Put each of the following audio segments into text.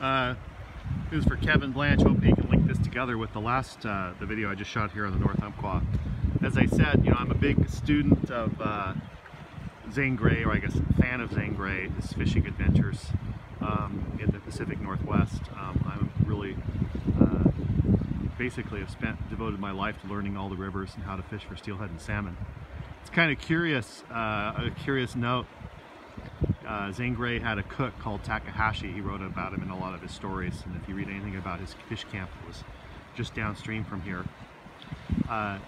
Uh, it was for Kevin Blanch. Hope you can link this together with the last uh, the video I just shot here on the North Umpqua. As I said, you know, I'm a big student of uh, Zane Grey, or I guess fan of Zane Grey, his fishing adventures um, in the Pacific Northwest. Um, I'm really uh, basically have spent devoted my life to learning all the rivers and how to fish for steelhead and salmon. It's kind of curious, uh, a curious note uh, Zane Grey had a cook called Takahashi. He wrote about him in a lot of his stories. And if you read anything about his fish camp, it was just downstream from here. Uh,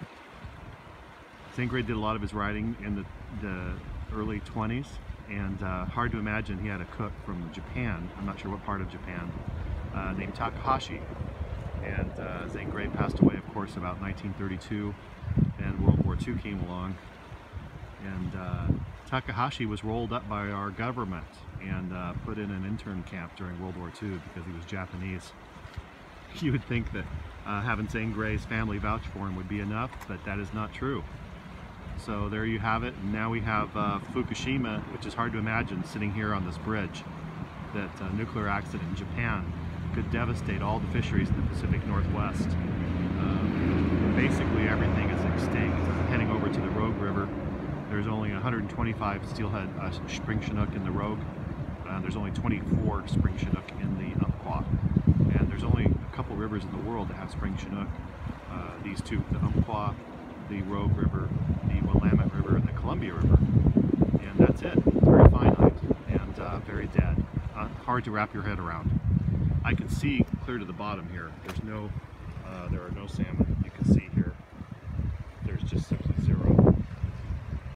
Zane Grey did a lot of his writing in the, the early 20s. And uh, hard to imagine he had a cook from Japan. I'm not sure what part of Japan. Uh, named Takahashi. And uh, Zane Grey passed away, of course, about 1932. And World War II came along. And uh, Takahashi was rolled up by our government and uh, put in an intern camp during World War II because he was Japanese. You would think that uh, having Zane Grey's family vouch for him would be enough, but that is not true. So there you have it. Now we have uh, Fukushima, which is hard to imagine sitting here on this bridge, that a nuclear accident in Japan could devastate all the fisheries in the Pacific Northwest. Um, basically everything is extinct. Heading over to the Rogue River, there's only 125 steelhead uh, spring chinook in the Rogue. Uh, there's only 24 spring chinook in the Umpqua. And there's only a couple rivers in the world that have spring chinook. Uh, these two, the Umpqua, the Rogue River, the Willamette River, and the Columbia River. And that's it. Very finite and uh, very dead. Uh, hard to wrap your head around. I can see clear to the bottom here. There's no, uh, there are no salmon.